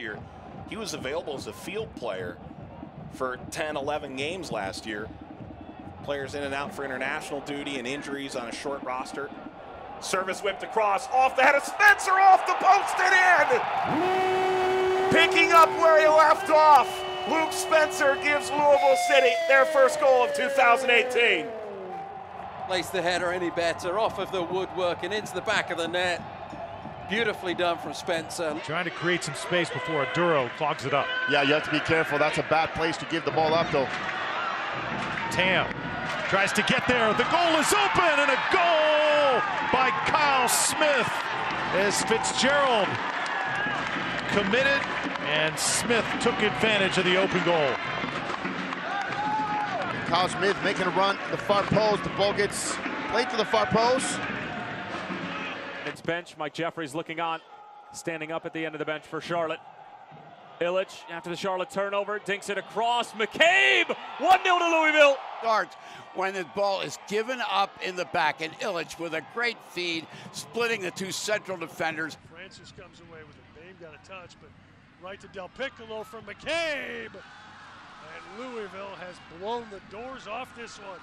year. He was available as a field player for 10, 11 games last year. Players in and out for international duty and injuries on a short roster. Service whipped across, off the head of Spencer, off the post and in! Picking up where he left off, Luke Spencer gives Louisville City their first goal of 2018. Place the header any better, off of the woodwork and into the back of the net. Beautifully done from Spencer. Trying to create some space before Aduro clogs it up. Yeah, you have to be careful. That's a bad place to give the ball up, though. Tam tries to get there. The goal is open, and a goal by Kyle Smith as Fitzgerald committed, and Smith took advantage of the open goal. Kyle Smith making a run the far post. The ball gets played to the far post. It's bench. Mike Jeffries looking on, standing up at the end of the bench for Charlotte. Ilic after the Charlotte turnover, dinks it across. McCabe, 1 0 to Louisville. Starts when the ball is given up in the back, and Ilic with a great feed, splitting the two central defenders. Francis comes away with it. Babe got a touch, but right to Del Piccolo from McCabe. And Louisville has blown the doors off this one.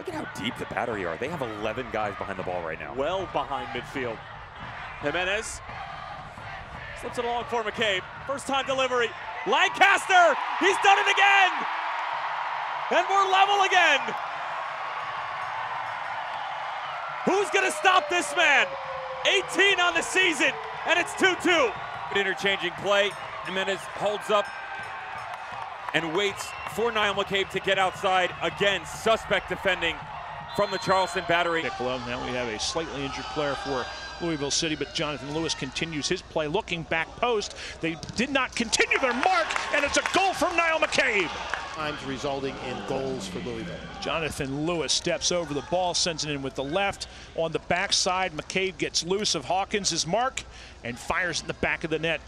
Look at how deep the battery are. They have 11 guys behind the ball right now. Well behind midfield. Jimenez slips it along for McCabe. First time delivery. Lancaster, he's done it again. And we're level again. Who's going to stop this man? 18 on the season, and it's 2 2. Interchanging play. Jimenez holds up and waits for Niall McCabe to get outside. Again, suspect defending from the Charleston battery. Piccolo. Now we have a slightly injured player for Louisville City, but Jonathan Lewis continues his play looking back post. They did not continue their mark, and it's a goal from Niall McCabe. Times resulting in goals for Louisville. Jonathan Lewis steps over the ball, sends it in with the left. On the backside, McCabe gets loose of Hawkins' mark and fires in the back of the net.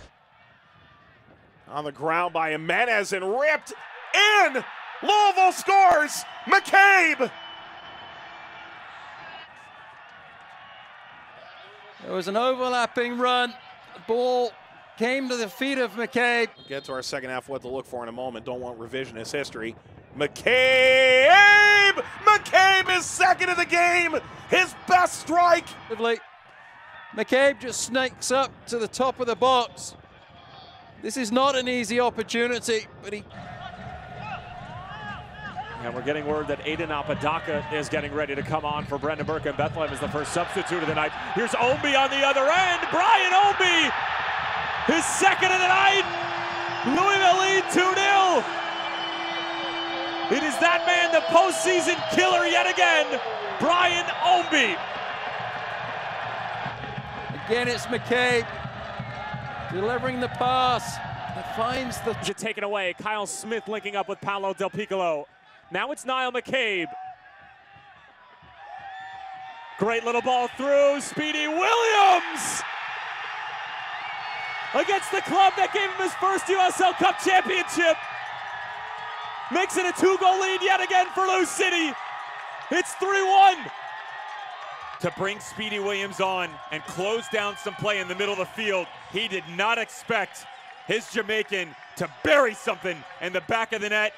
On the ground by Jimenez and ripped in! Louisville scores! McCabe! There was an overlapping run. The ball came to the feet of McCabe. Get to our second half, what to look for in a moment. Don't want revisionist history. McCabe! McCabe is second of the game! His best strike! McCabe just snakes up to the top of the box. This is not an easy opportunity, but he And we're getting word that Aidan Apodaca is getting ready to come on for Brendan Burke, and Bethlehem is the first substitute of the night. Here's Ownby on the other end. Brian Ownby, his second of the night. Louisville lead 2 0. It is that man, the postseason killer yet again, Brian Ownby. Again, it's McCabe delivering the pass. That finds the. It taken away. Kyle Smith linking up with Paolo Del Piccolo. Now it's Niall McCabe. Great little ball through. Speedy Williams against the club that gave him his first USL Cup championship. Makes it a two goal lead yet again for Lou City. It's 3 1 to bring Speedy Williams on and close down some play in the middle of the field. He did not expect his Jamaican to bury something in the back of the net.